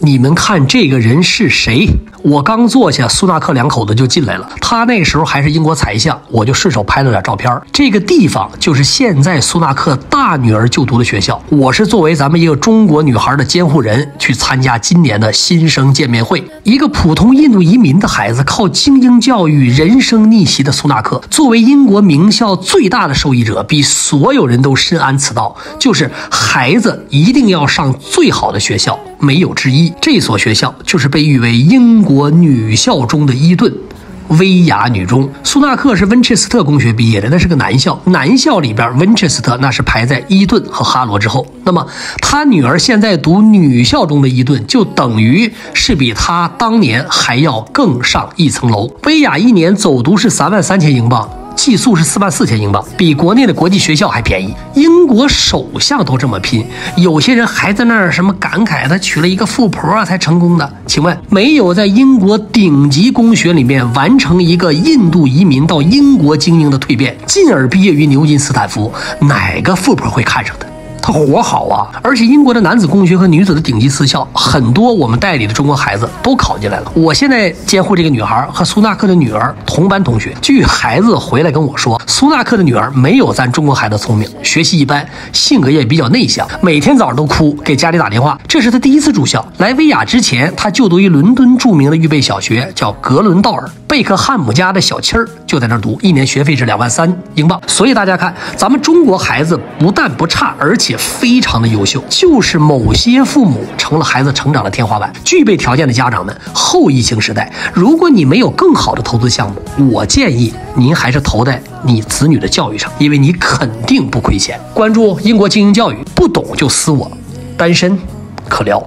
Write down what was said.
你们看这个人是谁？我刚坐下，苏纳克两口子就进来了。他那时候还是英国财相，我就顺手拍了点照片。这个地方就是现在苏纳克大女儿就读的学校。我是作为咱们一个中国女孩的监护人去参加今年的新生见面会。一个普通印度移民的孩子，靠精英教育人生逆袭的苏纳克，作为英国名校最大的受益者，比所有人都深谙此道，就是孩子一定要上最好的学校。没有之一，这所学校就是被誉为英国女校中的伊顿，威亚女中。苏纳克是温彻斯特公学毕业的，那是个男校。男校里边，温彻斯特那是排在伊顿和哈罗之后。那么他女儿现在读女校中的伊顿，就等于是比他当年还要更上一层楼。威亚一年走读是三万三千英镑。寄宿是四万四千英镑，比国内的国际学校还便宜。英国首相都这么拼，有些人还在那儿什么感慨他娶了一个富婆才成功的？请问，没有在英国顶级公学里面完成一个印度移民到英国精英的蜕变，进而毕业于牛津、斯坦福，哪个富婆会看上他？他活好啊，而且英国的男子公学和女子的顶级私校，很多我们代理的中国孩子都考进来了。我现在监护这个女孩和苏纳克的女儿同班同学，据孩子回来跟我说，苏纳克的女儿没有咱中国孩子聪明，学习一般，性格也比较内向，每天早上都哭，给家里打电话。这是他第一次住校。来威亚之前，他就读于伦敦著名的预备小学，叫格伦道尔。贝克汉姆家的小妻儿就在那儿读，一年学费是两万三英镑。所以大家看，咱们中国孩子不但不差，而且非常的优秀。就是某些父母成了孩子成长的天花板。具备条件的家长们，后疫情时代，如果你没有更好的投资项目，我建议您还是投在你子女的教育上，因为你肯定不亏钱。关注英国精英教育，不懂就私我，单身可聊。